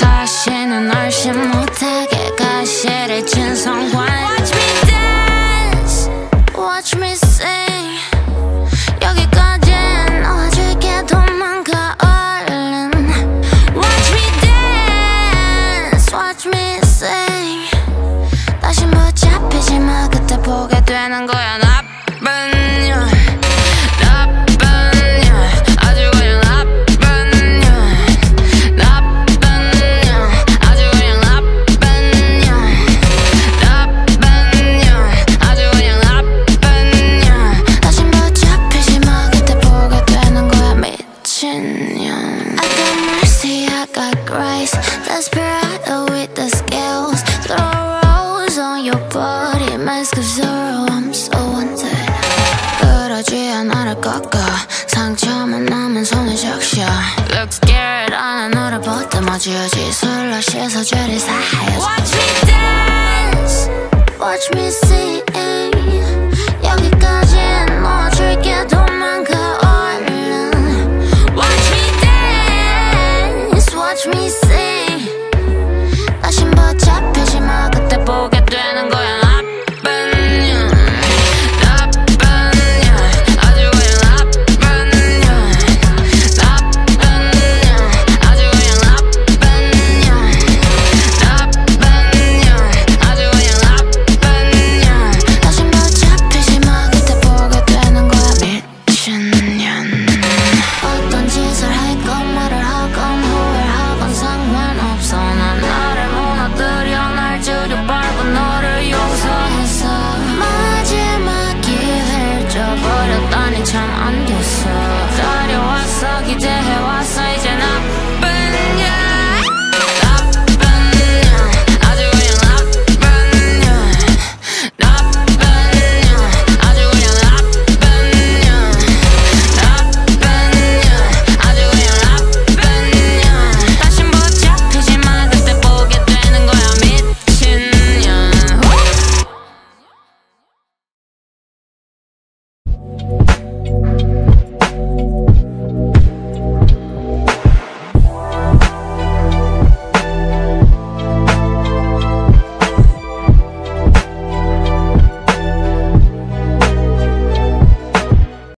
다시는 못하게 가시를 Watch me dance, watch me sing. 여기까진 어저께 도망가 얼른. Watch me dance, watch me eyes. Desperado with the scales. Throw rose on your body Mask of sorrow, I'm so wanted 그러지 않아를 꺾어 상처만 남은 손을 적셔. Look scared 안에 너를 벗듬어 지우지 술로 씻어 죄를 사하여. Watch me dance. Watch me sing. watch me sing. 넌이 참 안 됐어. 기대해왔어 이제 나